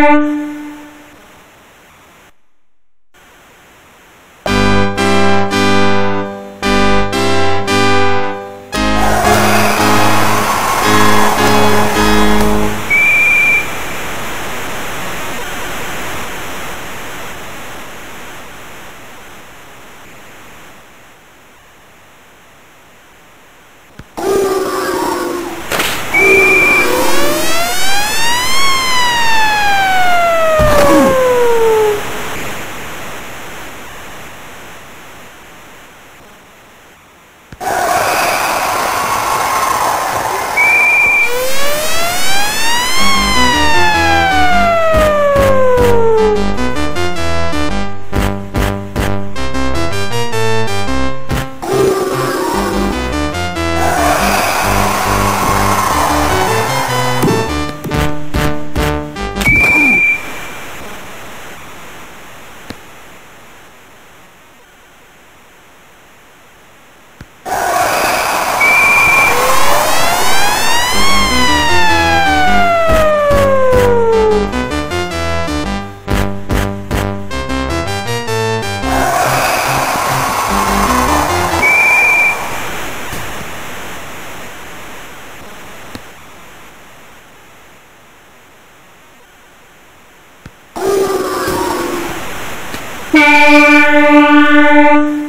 Bye. You.